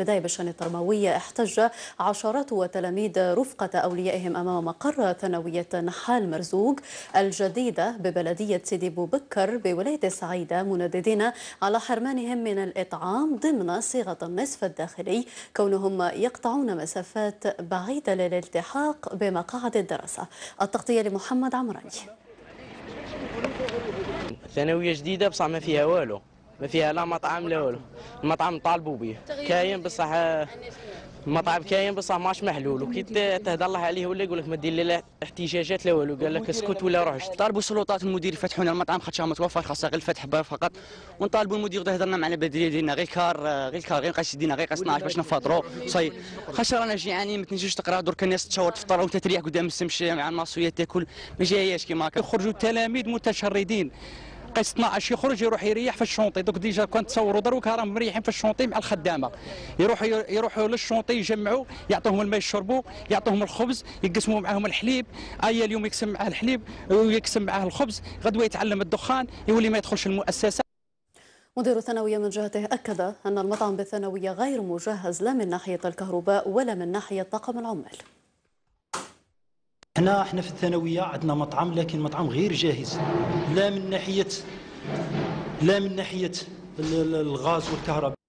بداية بالشأن التربوي احتج عشرات وتلاميذ رفقة أوليائهم أمام مقر ثانوية نحال مرزوق الجديدة ببلدية سيدي بوبكر بولاية الصعيدة منددين على حرمانهم من الإطعام ضمن صيغة النصف الداخلي. كونهم يقطعون مسافات بعيدة للالتحاق بمقاعد الدراسة. التغطية لمحمد عمراني. ثانوية جديدة بصح ما فيها والو. ما فيها لا مطعم لا والو المطعم طالبوا به كاين بصح المطعم كاين بصح ماش محلول. وكي تهدى الله عليه ولا يقول لك ما دير لا احتجاجات لا والو. قال لك اسكت ولا روح. طالبوا السلطات المدير يفتحوا لنا المطعم خاطر متوفر خاصه غير الفتح فقط. ونطالبوا المدير يهضرنا معنا بدريه ديالنا غير كار غير كار غير قاس يدينا غير قاس 12 باش نفطروا صي خاطر رانا جيعانين ما تنجمش تقرا درك الناس تشاور تفطر وانت تريح قدام السمش مع الماسويه تاكل. ما جاياش كيما هكا. يخرجوا تلاميذ متشردين. قيس 12 يخرج يروح يريح في الشونطي دوك ديجا كنت تصوروا دروك راهم مريحين في الشونطي مع الخدامة. يروحوا يروحوا للشونطي يجمعوا يعطوهم الماء يشربوا يعطوهم الخبز يقسموا معاهم الحليب. أي اليوم يقسم معاه الحليب ويقسم معاه الخبز غدوة يتعلم الدخان يولي ما يدخلش المؤسسة. مدير الثانوية من جهته أكد أن المطعم بالثانوية غير مجهز لا من ناحية الكهرباء ولا من ناحية طاقم العمال. إحنا إحنا في الثانوية عندنا مطعم لكن مطعم غير جاهز. لا من ناحيه لا من ناحية الغاز والكهرباء.